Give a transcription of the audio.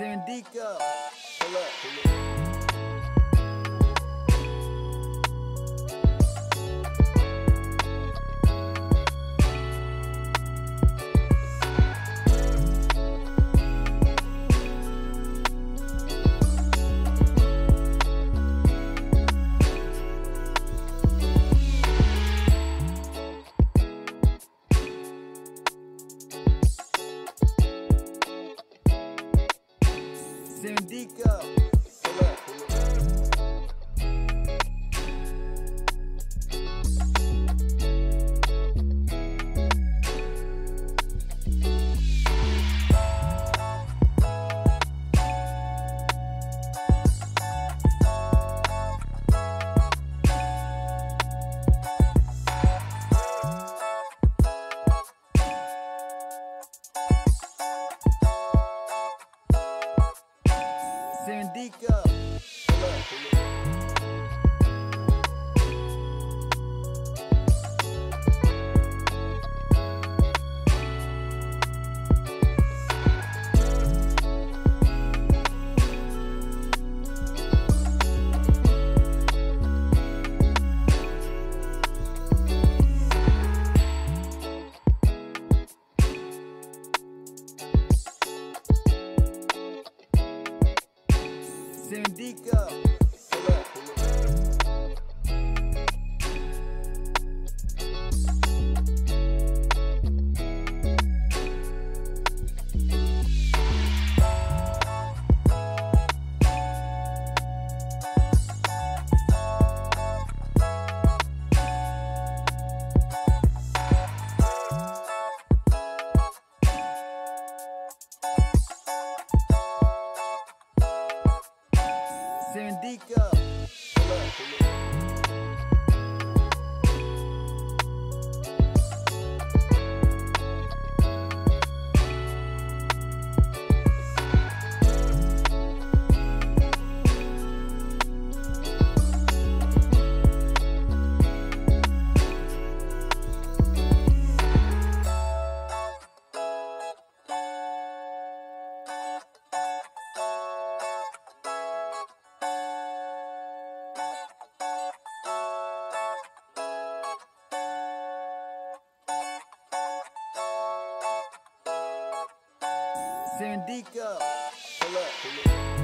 Sandika. Pull up, Sandika. Sandika. Sandika. Sandika. Sandika. Pull.